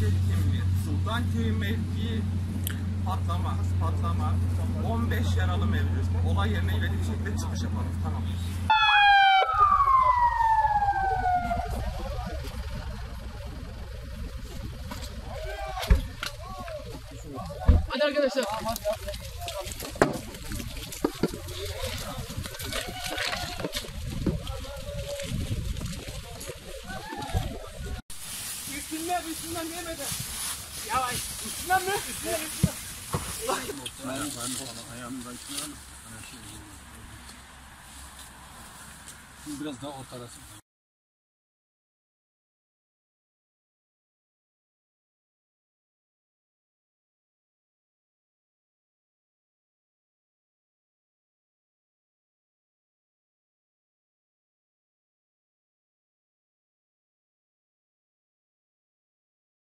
kimliği, Sultanköy mevkii patlama, patlama, 15 yaralı mevcut. Olay yerine ivedi bir şekilde çıkış yapalım. Tamam. Hadi arkadaşlar. Üstünden, üstünden yemedi. Yavaş. Üstünden mi? Üstünden, üstünden. Biraz daha ortalasın.